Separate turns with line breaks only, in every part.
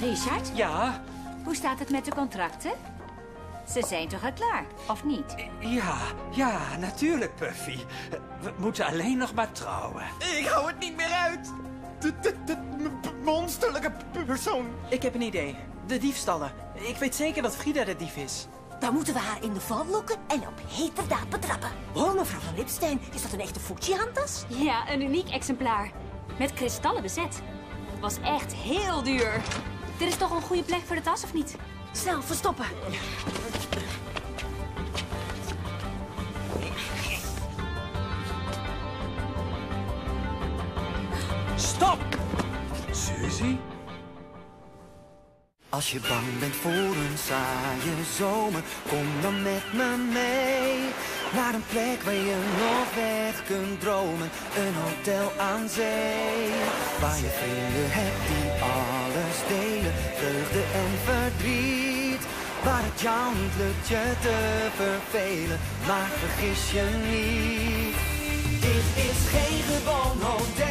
Richard,
Ja,
hoe staat het met de contracten? Ze zijn toch al klaar, of niet?
ja, ja, natuurlijk, Puffy. We moeten alleen nog maar trouwen.
Ik hou het niet meer uit. De, de, de monsterlijke persoon.
Ik heb een idee. De diefstallen. Ik weet zeker dat Frida de dief is.
Dan moeten we haar in de val lokken en op heterdaad betrappen. Oh, mevrouw van Lipstein, is dat een echte Fuji-handtas?
Ja, een uniek exemplaar. Met kristallen bezet. Was echt heel duur. Dit is toch een goede plek voor de tas, of niet?
Snel, verstoppen.
Stop! Suzy?
Als je bang bent voor een saaie zomer, kom dan met me mee. Naar een plek waar je nog weg kunt dromen, een hotel aan zee. Waar je vrienden hebt die alles delen, vreugde en verdriet. Waar het jou niet lukt te vervelen, maar vergis je niet. Dit is geen gewoon hotel,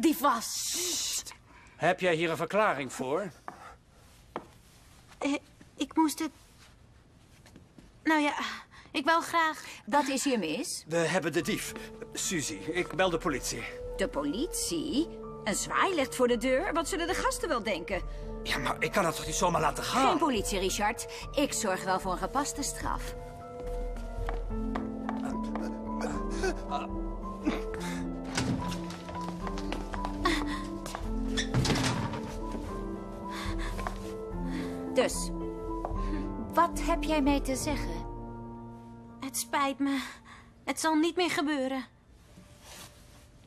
de dief was.
Heb jij hier een verklaring voor?
Eh, ik moest het... Nou ja, ik wou graag...
Wat is hier mis?
We hebben de dief. Suzy, ik bel de politie.
De politie? Een zwaailicht voor de deur? Wat zullen de gasten wel denken?
Ja, maar ik kan het toch niet zomaar laten gaan?
Geen politie, Richard. Ik zorg wel voor een gepaste straf. Dus, wat heb jij mij te zeggen?
Het spijt me. Het zal niet meer gebeuren.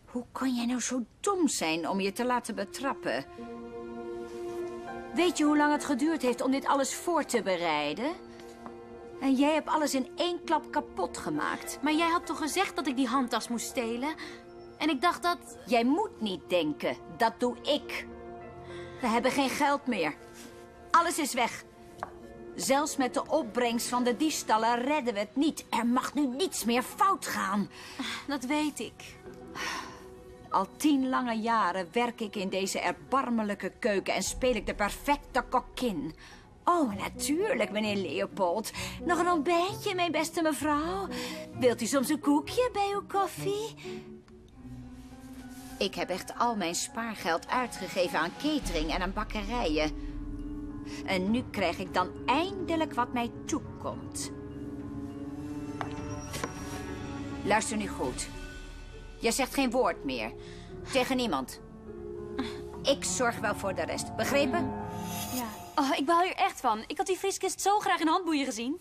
Hoe kan jij nou zo dom zijn om je te laten betrappen? Weet je hoe lang het geduurd heeft om dit alles voor te bereiden? En jij hebt alles in één klap kapot gemaakt.
Maar jij had toch gezegd dat ik die handtas moest stelen? En ik dacht dat...
Jij moet niet denken. Dat doe ik. We hebben geen geld meer. Alles is weg. Zelfs met de opbrengst van de diefstallen redden we het niet. Er mag nu niets meer fout gaan.
Dat weet ik.
Al tien lange jaren werk ik in deze erbarmelijke keuken en speel ik de perfecte kokkin. Oh, natuurlijk, meneer Leopold. Nog een ontbijtje, mijn beste mevrouw? Wilt u soms een koekje bij uw koffie? Ik heb echt al mijn spaargeld uitgegeven aan catering en aan bakkerijen. En nu krijg ik dan eindelijk wat mij toekomt. Luister nu goed. Je zegt geen woord meer. Tegen niemand. Ik zorg wel voor de rest. Begrepen?
Ja.
Oh, ik baal hier echt van. Ik had die vrieskist zo graag in handboeien gezien.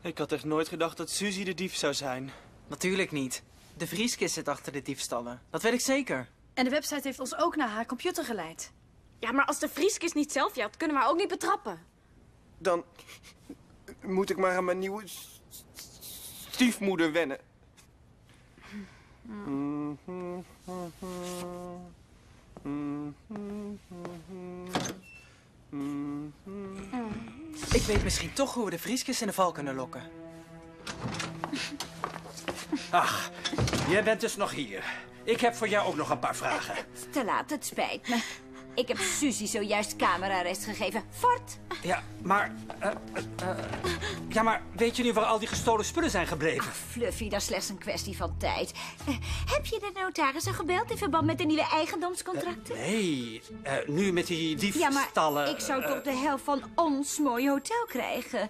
Ik had echt nooit gedacht dat Suzy de dief zou zijn.
Natuurlijk niet. De vrieskist zit achter de diefstallen. Dat weet ik zeker.
En de website heeft ons ook naar haar computer geleid.
Ja, maar als de vrieskist niet zelf jaagt, kunnen we haar ook niet betrappen.
Dan moet ik maar aan mijn nieuwe stiefmoeder wennen.
Ik weet misschien toch hoe we de vrieskist in de val kunnen lokken.
Ach, jij bent dus nog hier. Ik heb voor jou ook nog een paar vragen.
Te laat, het spijt me. Ik heb Suzy zojuist kamerarrest gegeven. Fort!
Ja, maar... eh, eh, eh, ja, maar weet je nu waar al die gestolen spullen zijn gebleven?
Fluffy, dat is slechts een kwestie van tijd. Heb je de notaris al gebeld in verband met de nieuwe eigendomscontracten?
Nee, nu met die
Ja,
diefstallen...
maar ik zou toch de helft van ons mooie hotel krijgen?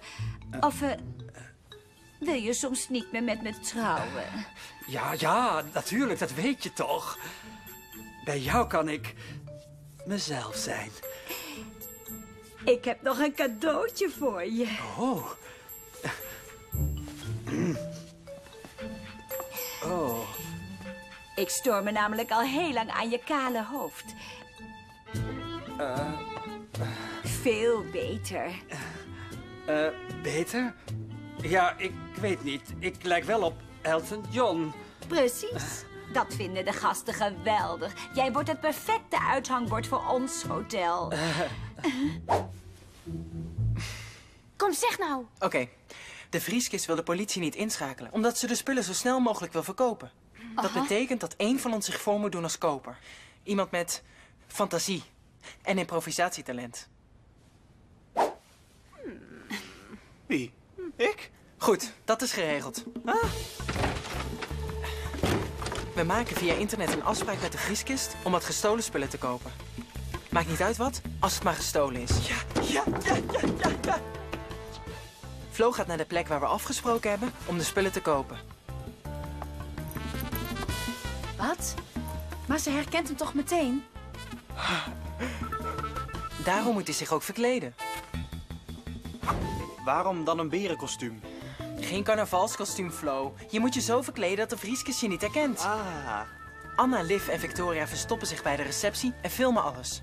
Of wil je soms niet meer met me trouwen?
Ja, ja, natuurlijk, dat weet je toch. Bij jou kan ik mezelf zijn.
Ik heb nog een cadeautje voor je.
Oh. Oh.
Ik stoor me namelijk al heel lang aan je kale hoofd. Veel beter.
Eh, beter? Ja, ik weet niet. Ik lijk wel op Elton John.
Precies. Dat vinden de gasten geweldig. Jij wordt het perfecte uithangbord voor ons hotel.
Kom, zeg nou.
Oké, de vrieskist wil de politie niet inschakelen, omdat ze de spullen zo snel mogelijk wil verkopen. Dat betekent dat één van ons zich voor moet doen als koper. Iemand met fantasie en improvisatietalent.
Wie? Ik?
Goed, dat is geregeld. Ah. We maken via internet een afspraak met de vrieskist om wat gestolen spullen te kopen. Maakt niet uit wat, als het maar gestolen is.
Ja, ja, ja, ja, ja, ja.
Flo gaat naar de plek waar we afgesproken hebben om de spullen te kopen.
Wat? Maar ze herkent hem toch meteen?
Daarom moet hij zich ook verkleden.
Waarom dan een berenkostuum?
Geen carnavalskostuum, Flo. Je moet je zo verkleden dat de vrieskist je niet herkent.
Ah.
Anna, Liv en Victoria verstoppen zich bij de receptie en filmen alles.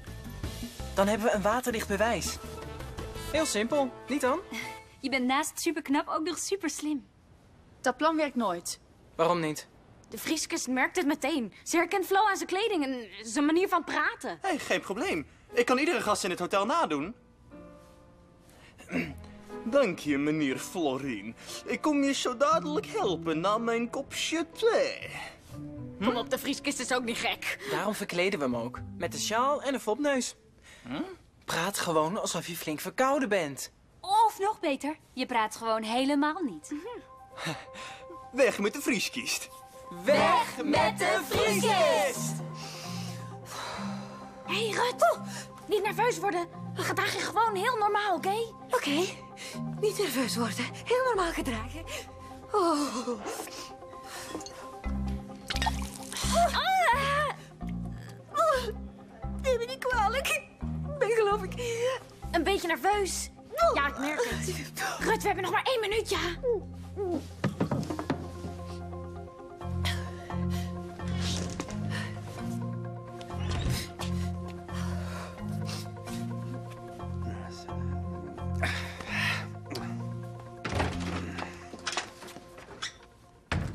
Dan hebben we een waterdicht bewijs. Heel simpel, niet dan?
Je bent naast super knap ook nog super slim.
Dat plan werkt nooit.
Waarom niet?
De Vrieskist merkt het meteen. Ze herkent Flo aan zijn kleding en zijn manier van praten.
Hé, hey, geen probleem. Ik kan iedere gast in het hotel nadoen. Dank je, meneer Florien. Ik kom je zo dadelijk helpen na mijn kopje thee.
Kom op, de Vrieskist is ook niet gek.
Daarom verkleden we hem ook. Met een sjaal en een fopneus.
Hm?
Praat gewoon alsof je flink verkouden bent.
Of nog beter, je praat gewoon helemaal niet.
Weg met de vrieskist.
Weg met de vrieskist!
Hé, hey, Rut. Niet nerveus worden. Gedraag je gewoon heel normaal, oké?
Oké, niet nerveus worden. Heel normaal gedragen. Oh.
Ah!
Oh, Neem me niet kwalijk. Ik ben geloof ik...
Een beetje nerveus. Ja, ik merk het. Rut, we hebben nog maar één minuut, ja.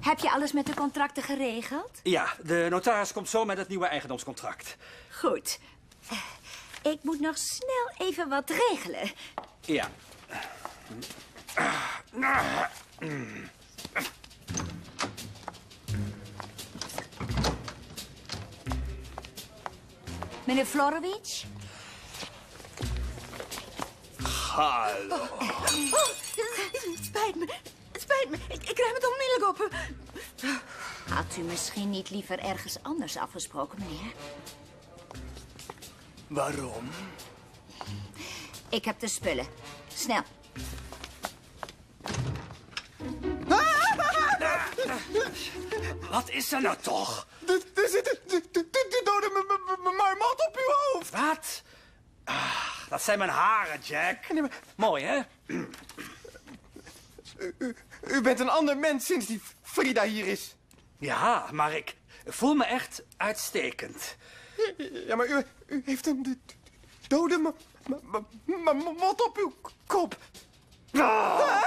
Heb je alles met de contracten geregeld?
Ja, de notaris komt zo met het nieuwe eigendomscontract.
Goed. Eh, Ik moet nog snel even wat regelen.
Ja.
Meneer Florovic?
Hallo.
Oh, het spijt me. Het spijt me. Ik, ik ruim het onmiddellijk op.
Had u misschien niet liever ergens anders afgesproken, meneer?
Waarom?
Ik heb de spullen. Snel.
Wat is er nou toch?
Er zit de dode marmot op uw hoofd.
Wat? Dat zijn mijn haren, Jack. Mooi, hè?
U, u bent een ander mens sinds die Frida hier is.
Ja, maar ik voel me echt uitstekend.
Ja, maar u, u heeft een de- de- dode ma- ma- ma- ma- marmot op uw kop.
Ah!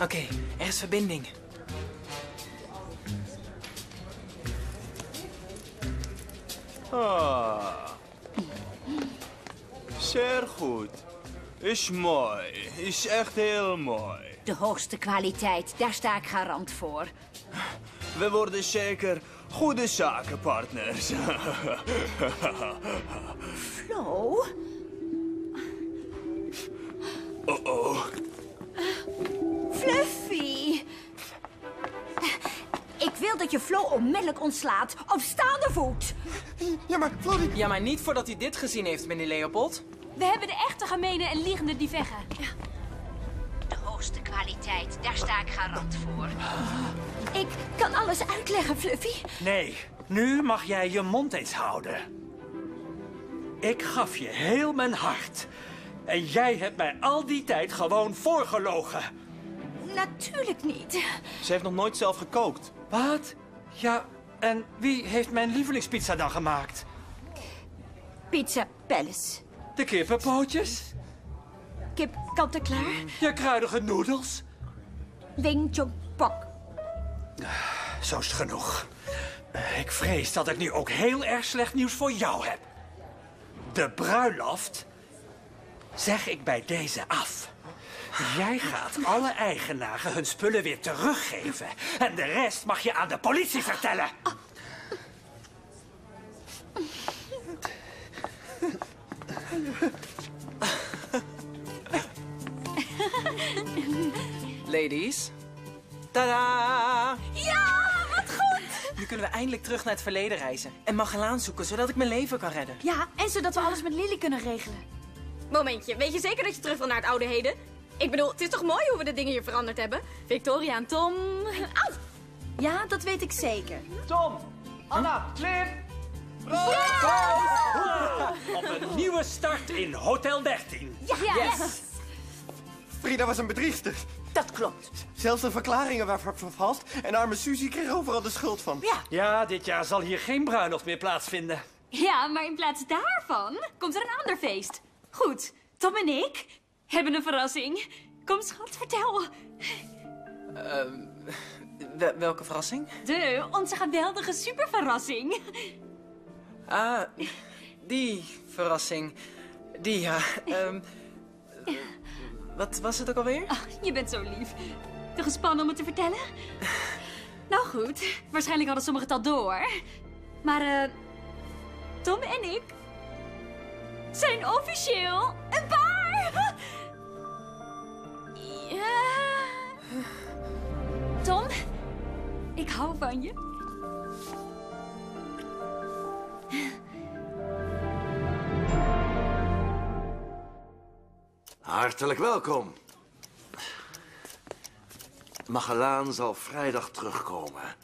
Oké, er is verbinding.
Is mooi. Is echt heel mooi.
De hoogste kwaliteit, daar sta ik garant voor.
We worden zeker goede zakenpartners.
Flo?
Oh-oh.
Fluffy! Ik wil dat je Flo onmiddellijk ontslaat, op staande voet.
Ja, maar Florrie...
Ja, maar niet voordat hij dit gezien heeft, meneer Leopold.
We hebben de echte gemene en liegende dieveggen.
De hoogste kwaliteit, daar sta ik garant voor. Ik kan alles uitleggen, Fluffy.
Nee, nu mag jij je mond eens houden. Ik gaf je heel mijn hart. En jij hebt mij al die tijd gewoon voorgelogen.
Natuurlijk niet.
Ze heeft nog nooit zelf gekookt.
Wat? Ja, en wie heeft mijn lievelingspizza dan gemaakt?
Pizza Palace.
De kippenpootjes?
Kip kant-en-klaar.
Je kruidige noedels?
Wing Chong Pok.
Zo is het genoeg. Ik vrees dat ik nu ook heel erg slecht nieuws voor jou heb. De bruiloft zeg ik bij deze af. Jij gaat alle eigenaren hun spullen weer teruggeven. En de rest mag je aan de politie vertellen.
Ladies. Tada!
Ja, wat goed!
Nu kunnen we eindelijk terug naar het verleden reizen. En Magellaan zoeken, zodat ik mijn leven kan redden.
Ja, en zodat we alles met Lily kunnen regelen. Momentje, weet je zeker dat je terug wil naar het oude heden? Ik bedoel, het is toch mooi hoe we de dingen hier veranderd hebben? Victoria en Tom... Au!
Ja, dat weet ik zeker.
Tom, Anna, Cliff. Op een nieuwe start in Hotel 13.
Yes! Frida was een bedriegster.
Dat klopt.
Zelfs de verklaringen waren vervalst en arme Suzy kreeg overal de schuld van.
Ja.
Ja, dit jaar zal hier geen bruiloft meer plaatsvinden.
Ja, maar in plaats daarvan komt er een ander feest. Goed, Tom en ik hebben een verrassing. Kom, schat, vertel.
Wel- welke verrassing?
De, onze geweldige superverrassing.
Ah, die verrassing. Die, ja. ehm, eh, wat was het ook alweer?
Ach, je bent zo lief. Te gespannen om het te vertellen? Nou goed, waarschijnlijk hadden sommigen het al door. Maar eh, Tom en ik zijn officieel een paar. Ja. Tom, ik hou van je.
Hartelijk welkom. Magellaan zal vrijdag terugkomen.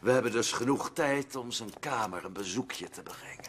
We hebben dus genoeg tijd om zijn kamer een bezoekje te brengen.